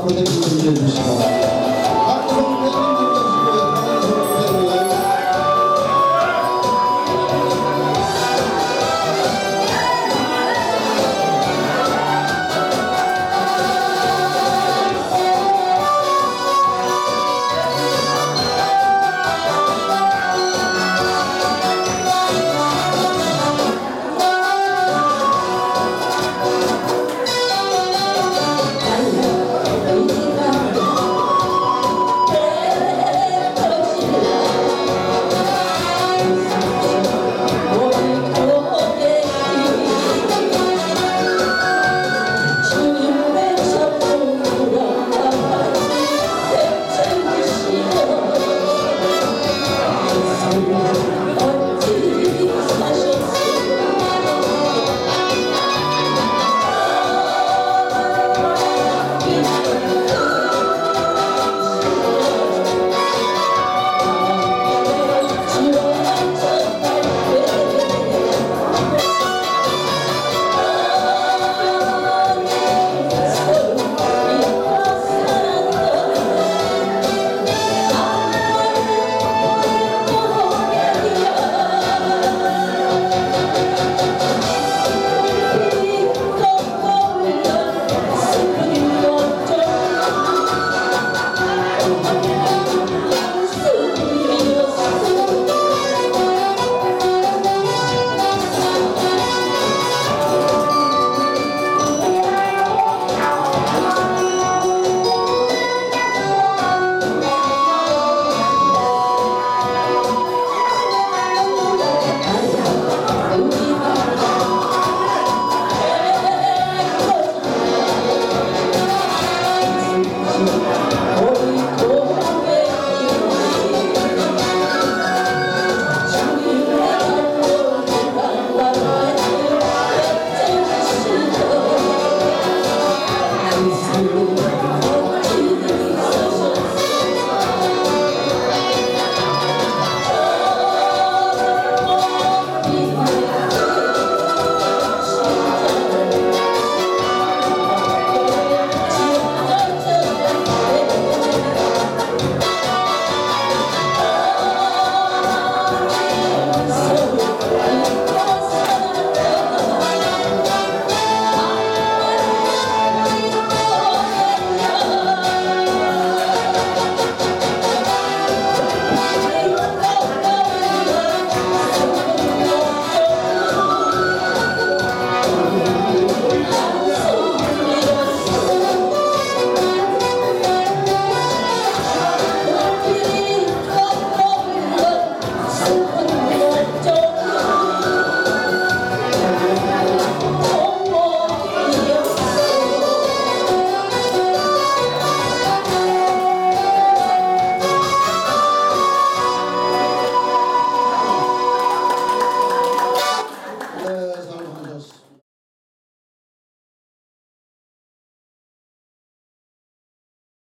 これで決めてみました